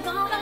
gonna